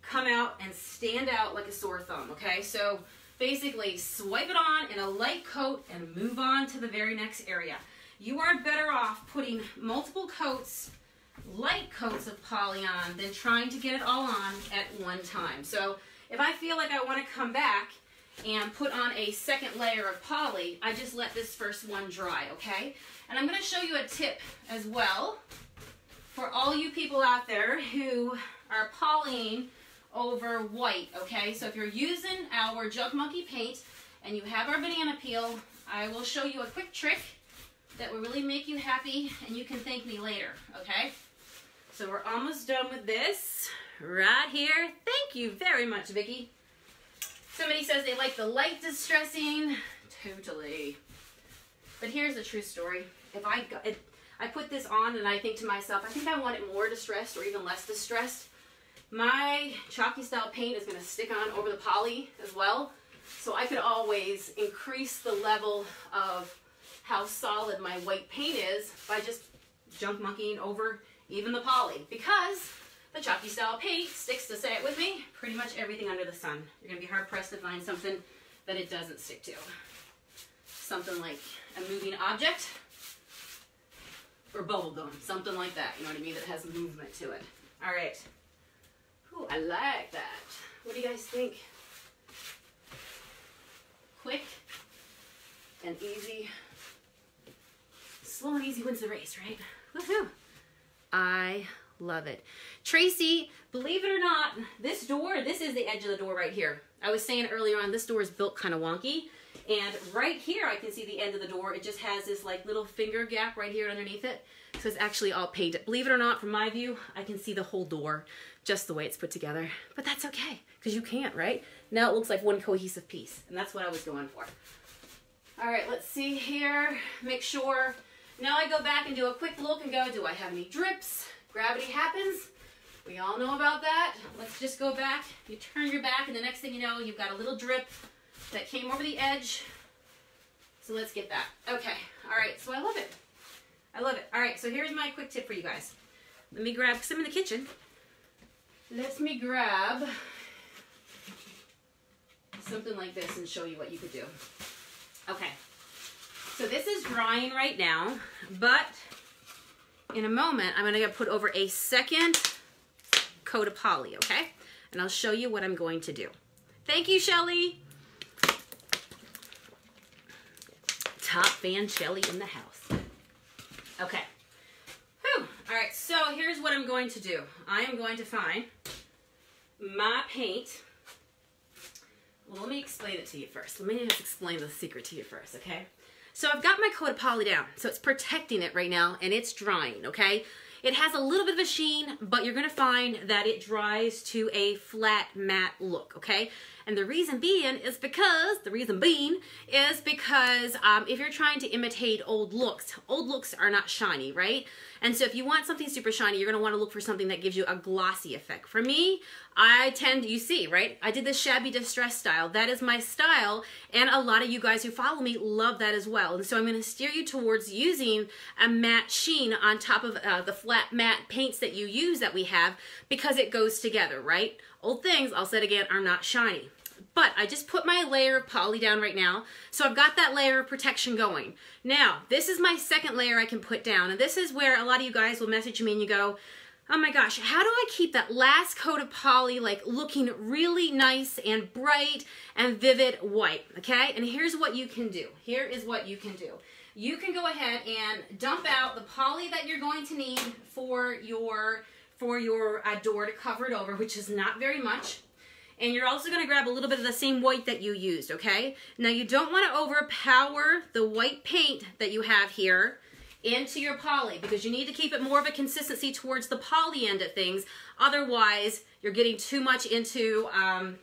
come out and stand out like a sore thumb, okay? So basically swipe it on in a light coat and move on to the very next area. You are better off putting multiple coats light coats of poly on than trying to get it all on at one time. So if I feel like I want to come back and put on a second layer of poly, I just let this first one dry, okay? And I'm going to show you a tip as well for all you people out there who are polying over white, okay? So if you're using our Junk Monkey paint and you have our banana peel, I will show you a quick trick that will really make you happy and you can thank me later, okay? So we're almost done with this right here. Thank you very much, Vicki. Somebody says they like the light distressing. Totally. But here's the true story. If I if I put this on and I think to myself, I think I want it more distressed or even less distressed. My chalky style paint is going to stick on over the poly as well. So I could always increase the level of how solid my white paint is by just junk monkeying over even the poly, because the chalky style paint sticks to, say it with me, pretty much everything under the sun. You're to be hard pressed to find something that it doesn't stick to. Something like a moving object or bubble gum, something like that, you know what I mean, that has movement to it. All right. Ooh, I like that. What do you guys think? Quick and easy. Slow and easy wins the race, right? Woohoo! I love it. Tracy, believe it or not, this door, this is the edge of the door right here. I was saying earlier on, this door is built kind of wonky. And right here, I can see the end of the door. It just has this like little finger gap right here underneath it. So it's actually all painted. Believe it or not, from my view, I can see the whole door just the way it's put together. But that's okay, because you can't, right? Now it looks like one cohesive piece. And that's what I was going for. All right, let's see here. Make sure now I go back and do a quick look and go, do I have any drips? Gravity happens. We all know about that. Let's just go back. You turn your back and the next thing you know, you've got a little drip that came over the edge. So let's get that. Okay, all right, so I love it. I love it. All right, so here's my quick tip for you guys. Let me grab, because I'm in the kitchen. Let me grab something like this and show you what you could do. Okay, so this is drying right now, but in a moment, I'm gonna put over a second coat of poly, okay? And I'll show you what I'm going to do. Thank you, Shelly. Top fan Shelly in the house. Okay. Whew. All right, so here's what I'm going to do. I am going to find my paint. Well, let me explain it to you first. Let me just explain the secret to you first, okay? So I've got my coat of poly down. So it's protecting it right now and it's drying, okay? It has a little bit of a sheen, but you're gonna find that it dries to a flat matte look, okay? And the reason being is because, the reason being is because um, if you're trying to imitate old looks, old looks are not shiny, right? And so if you want something super shiny, you're gonna wanna look for something that gives you a glossy effect. For me, I tend, you see, right? I did the shabby distress style. That is my style. And a lot of you guys who follow me love that as well. And so I'm gonna steer you towards using a matte sheen on top of uh, the flat matte paints that you use that we have because it goes together, right? Old things, I'll say it again, are not shiny. But I just put my layer of poly down right now. So I've got that layer of protection going. Now, this is my second layer I can put down. And this is where a lot of you guys will message me and you go, oh my gosh, how do I keep that last coat of poly like looking really nice and bright and vivid white, okay? And here's what you can do. Here is what you can do. You can go ahead and dump out the poly that you're going to need for your, for your uh, door to cover it over, which is not very much. and you're also going to grab a little bit of the same white that you used, okay? Now you don't want to overpower the white paint that you have here into your poly because you need to keep it more of a consistency towards the poly end of things. Otherwise, you're getting too much into, um,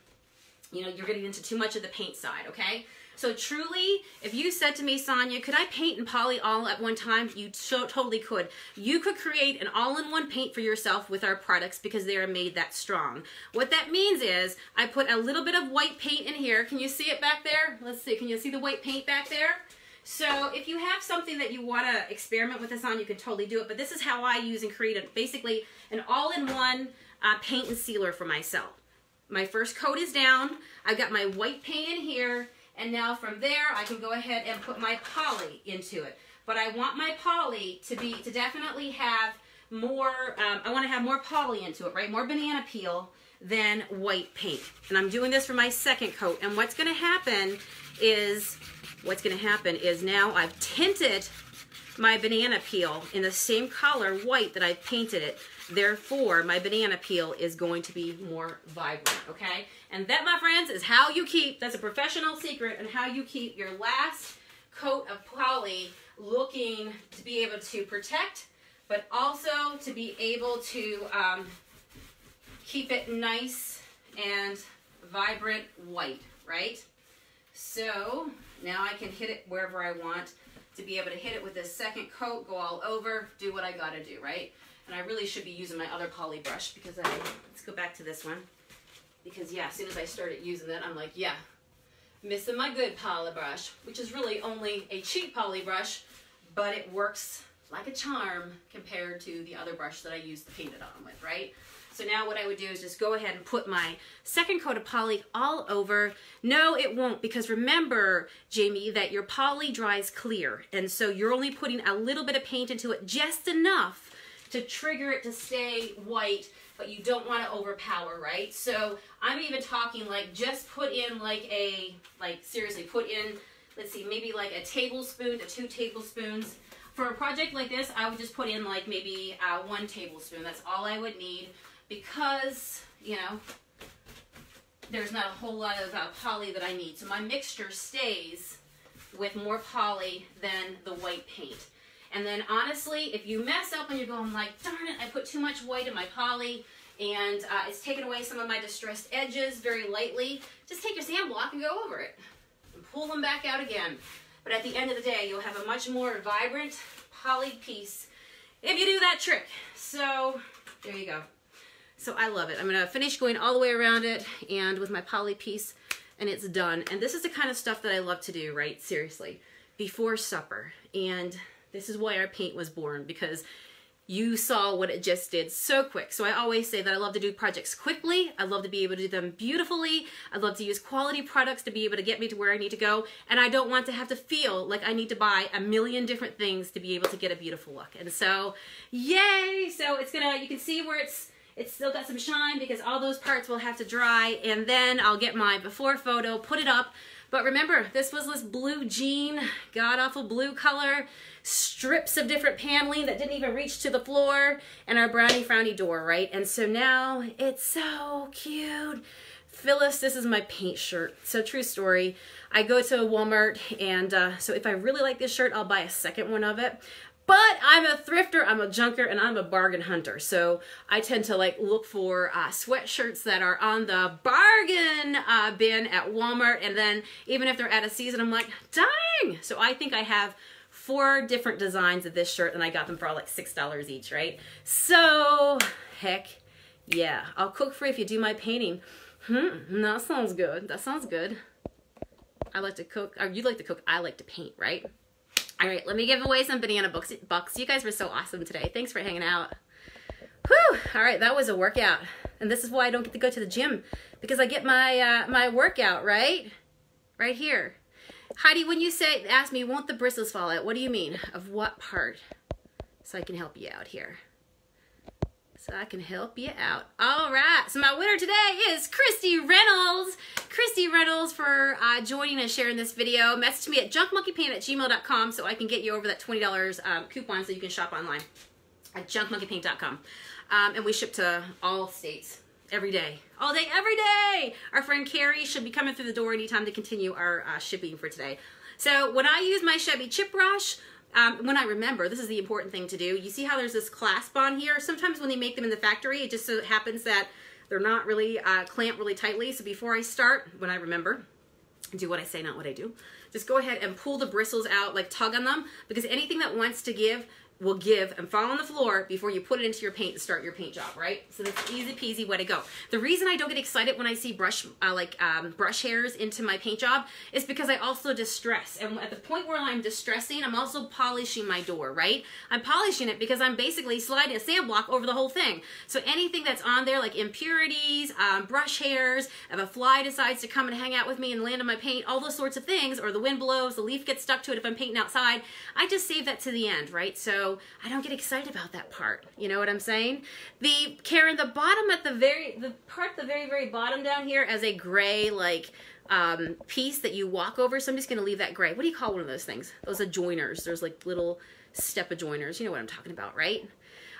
you know, you're getting into too much of the paint side, okay? So truly, if you said to me, Sonia, could I paint and poly all at one time? You so, totally could. You could create an all-in-one paint for yourself with our products because they are made that strong. What that means is I put a little bit of white paint in here. Can you see it back there? Let's see. Can you see the white paint back there? So if you have something that you want to experiment with this on, you can totally do it. But this is how I use and create a, basically an all-in-one uh, paint and sealer for myself. My first coat is down. I've got my white paint in here and now from there, I can go ahead and put my poly into it. But I want my poly to be, to definitely have more, um, I want to have more poly into it, right? More banana peel than white paint. And I'm doing this for my second coat. And what's going to happen is, what's going to happen is now I've tinted my banana peel in the same color, white, that I've painted it. Therefore, my banana peel is going to be more vibrant, okay? And that, my friends, is how you keep, that's a professional secret, and how you keep your last coat of poly looking to be able to protect, but also to be able to um, keep it nice and vibrant white, right? So now I can hit it wherever I want to be able to hit it with this second coat, go all over, do what I gotta do, right? And I really should be using my other poly brush because I, let's go back to this one. Because yeah, as soon as I started using it, I'm like, yeah, missing my good poly brush, which is really only a cheap poly brush, but it works like a charm compared to the other brush that I used to paint it on with, right? So now what I would do is just go ahead and put my second coat of poly all over. No, it won't because remember, Jamie, that your poly dries clear. And so you're only putting a little bit of paint into it, just enough to trigger it to stay white, but you don't want to overpower, right? So I'm even talking like just put in like a, like seriously, put in, let's see, maybe like a tablespoon to two tablespoons. For a project like this, I would just put in like maybe uh, one tablespoon. That's all I would need because, you know, there's not a whole lot of uh, poly that I need. So my mixture stays with more poly than the white paint. And then honestly, if you mess up and you're going like, darn it, I put too much white in my poly and uh, it's taken away some of my distressed edges very lightly, just take your sand block and go over it and pull them back out again. But at the end of the day, you'll have a much more vibrant poly piece if you do that trick. So there you go. So I love it. I'm to finish going all the way around it and with my poly piece and it's done. And this is the kind of stuff that I love to do, right? Seriously. Before supper. And this is why our paint was born because you saw what it just did so quick. So I always say that I love to do projects quickly. I love to be able to do them beautifully. I love to use quality products to be able to get me to where I need to go. And I don't want to have to feel like I need to buy a million different things to be able to get a beautiful look. And so, yay! So it's gonna, you can see where it's it's still got some shine because all those parts will have to dry and then I'll get my before photo, put it up. But remember, this was this blue jean, god-awful blue color, strips of different paneling that didn't even reach to the floor, and our brownie frowny door, right? And so now it's so cute. Phyllis, this is my paint shirt. So true story. I go to Walmart and uh, so if I really like this shirt, I'll buy a second one of it. But I'm a thrifter, I'm a junker, and I'm a bargain hunter. So I tend to like look for uh, sweatshirts that are on the bargain uh, bin at Walmart. And then even if they're out of season, I'm like, dang! So I think I have four different designs of this shirt and I got them for like $6 each, right? So, heck yeah. I'll cook for you if you do my painting. Hmm, that sounds good. That sounds good. I like to cook, or you like to cook, I like to paint, right? All right, let me give away some banana books, bucks. You guys were so awesome today. Thanks for hanging out. Whew. All right, that was a workout. And this is why I don't get to go to the gym because I get my uh, my workout, right? Right here. Heidi, when you say, ask me, won't the bristles fall out? What do you mean? Of what part? So I can help you out here so I can help you out. All right, so my winner today is Christy Reynolds. Christy Reynolds for uh, joining and sharing this video. Message me at junkmonkeypaint at gmail.com so I can get you over that $20 um, coupon so you can shop online at junkmonkeypaint.com. Um, and we ship to all states every day, all day, every day. Our friend Carrie should be coming through the door anytime to continue our uh, shipping for today. So when I use my shabby chip brush, um, when I remember, this is the important thing to do. You see how there's this clasp on here? Sometimes when they make them in the factory, it just so happens that they're not really uh, clamped really tightly. So before I start, when I remember, do what I say, not what I do. Just go ahead and pull the bristles out, like tug on them, because anything that wants to give will give and fall on the floor before you put it into your paint and start your paint job, right? So that's easy peasy way to go. The reason I don't get excited when I see brush uh, like um, brush hairs into my paint job is because I also distress. And at the point where I'm distressing, I'm also polishing my door, right? I'm polishing it because I'm basically sliding a sand block over the whole thing. So anything that's on there like impurities, um, brush hairs, if a fly decides to come and hang out with me and land on my paint, all those sorts of things, or the wind blows, the leaf gets stuck to it if I'm painting outside, I just save that to the end, right? So I don't get excited about that part. You know what I'm saying? The Karen, the bottom at the very the part the very very bottom down here as a gray like um, piece that you walk over. So I'm just gonna leave that gray. What do you call one of those things? Those adjoiners. There's like little step adjoiners. You know what I'm talking about, right?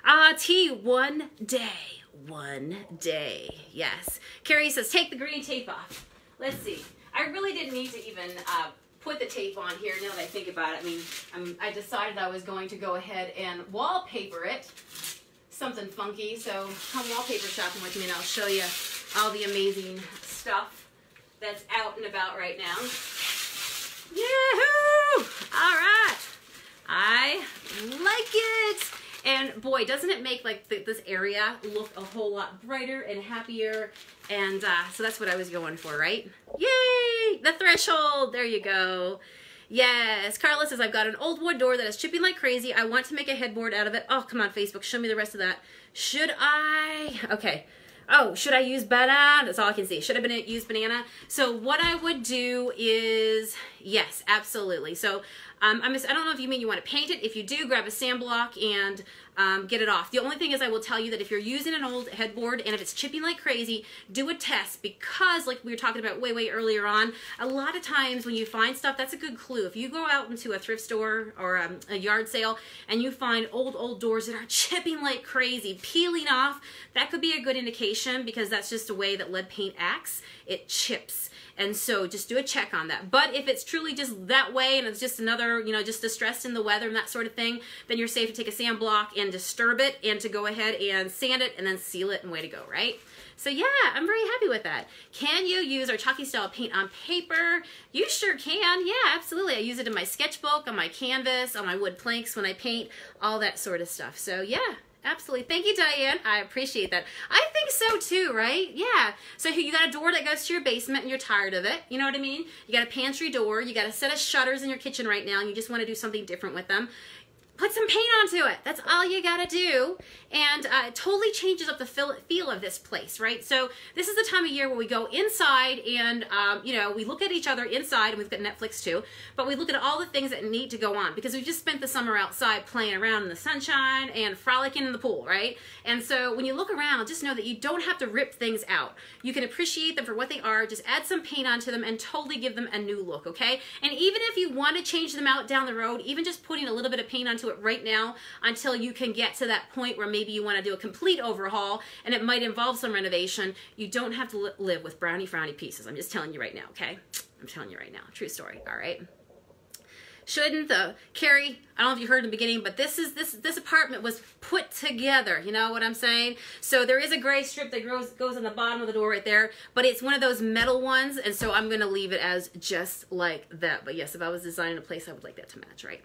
Ah, uh, T, one day, one day. Yes. Carrie says, take the green tape off. Let's see. I really didn't need to even uh, put the tape on here now that I think about it. I mean, I'm, I decided I was going to go ahead and wallpaper it. Something funky. So come wallpaper shopping with me and I'll show you all the amazing stuff that's out and about right now. Yahoo! All right. I like it. And boy, doesn't it make like the, this area look a whole lot brighter and happier. And uh, so that's what I was going for, right? Yay! The threshold. There you go. Yes, Carla says, I've got an old wood door that is chipping like crazy. I want to make a headboard out of it. Oh, come on, Facebook. Show me the rest of that. Should I? Okay. Oh, should I use banana? That's all I can see. Should been use banana. So what I would do is, yes, absolutely. So um, I'm just, I don't know if you mean you want to paint it. If you do, grab a sand block and um, get it off. The only thing is I will tell you that if you're using an old headboard and if it's chipping like crazy, do a test because like we were talking about way, way earlier on, a lot of times when you find stuff, that's a good clue. If you go out into a thrift store or um, a yard sale and you find old, old doors that are chipping like crazy, peeling off, that could be a good indication because that's just a way that lead paint acts. It chips. And so just do a check on that. But if it's truly just that way and it's just another, you know, just distressed in the weather and that sort of thing, then you're safe to take a sand block and disturb it and to go ahead and sand it and then seal it and way to go, right? So yeah, I'm very happy with that. Can you use our chalky style paint on paper? You sure can. Yeah, absolutely. I use it in my sketchbook, on my canvas, on my wood planks when I paint, all that sort of stuff. So yeah, Absolutely. Thank you, Diane. I appreciate that. I think so too, right? Yeah. So you got a door that goes to your basement and you're tired of it. You know what I mean? You got a pantry door. You got a set of shutters in your kitchen right now and you just want to do something different with them put some paint onto it. That's all you gotta do. And uh, it totally changes up the feel of this place, right? So this is the time of year where we go inside and, um, you know, we look at each other inside and we've got Netflix too, but we look at all the things that need to go on because we've just spent the summer outside playing around in the sunshine and frolicking in the pool, right? And so when you look around, just know that you don't have to rip things out. You can appreciate them for what they are, just add some paint onto them and totally give them a new look, okay? And even if you want to change them out down the road, even just putting a little bit of paint onto it right now until you can get to that point where maybe you want to do a complete overhaul and it might involve some renovation. You don't have to li live with brownie frowny pieces. I'm just telling you right now, okay? I'm telling you right now. True story, all right? shouldn't the Carrie, I don't know if you heard in the beginning, but this is this this apartment was put together. You know what I'm saying? So there is a gray strip that goes goes on the bottom of the door right there, but it's one of those metal ones, and so I'm gonna leave it as just like that. But yes, if I was designing a place, I would like that to match, right?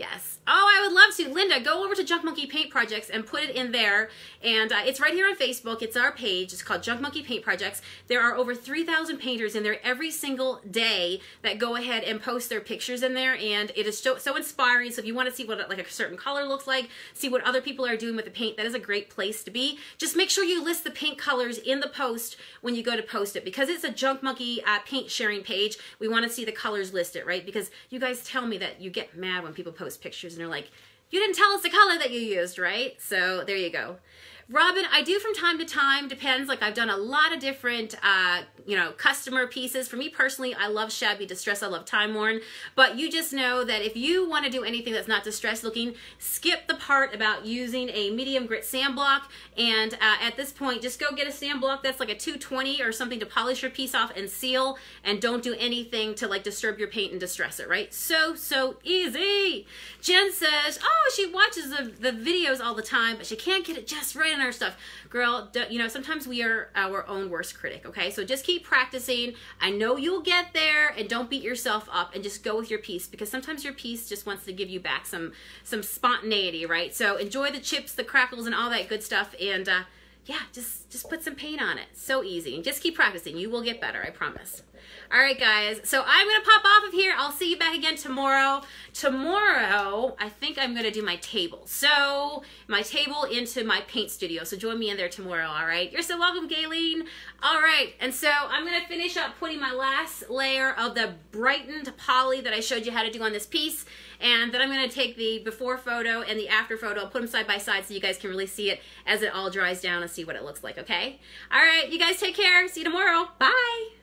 Yes. Oh, I would love to. Linda, go over to Junk Monkey Paint Projects and put it in there. And uh, it's right here on Facebook. It's our page. It's called Junk Monkey Paint Projects. There are over 3,000 painters in there every single day that go ahead and post their pictures in there. And it is so, so inspiring. So if you want to see what like a certain color looks like, see what other people are doing with the paint, that is a great place to be. Just make sure you list the paint colors in the post when you go to post it. Because it's a Junk Monkey uh, paint sharing page, we want to see the colors listed, right? Because you guys tell me that you get mad when people post pictures and they're like, you didn't tell us the color that you used, right? So there you go. Robin, I do from time to time, depends. Like I've done a lot of different, uh, you know, customer pieces. For me personally, I love shabby distress. I love time worn. But you just know that if you want to do anything that's not distressed looking, skip the part about using a medium grit sand block. And uh, at this point, just go get a sand block that's like a 220 or something to polish your piece off and seal. And don't do anything to like disturb your paint and distress it, right? So, so easy. Jen says, oh, she watches the, the videos all the time, but she can't get it just right our stuff. Girl, you know, sometimes we are our own worst critic, okay? So just keep practicing. I know you'll get there and don't beat yourself up and just go with your piece because sometimes your piece just wants to give you back some some spontaneity, right? So enjoy the chips, the crackles and all that good stuff and uh yeah, just just put some paint on it. So easy. And just keep practicing. You will get better, I promise. All right, guys. So I'm going to pop off of here. I'll see you back again tomorrow. Tomorrow, I think I'm going to do my table. So my table into my paint studio. So join me in there tomorrow, all right? You're so welcome, Gayleen. All right. And so I'm going to finish up putting my last layer of the brightened poly that I showed you how to do on this piece. And then I'm going to take the before photo and the after photo, I'll put them side by side so you guys can really see it as it all dries down and see what it looks like, okay? All right. You guys take care. See you tomorrow. Bye.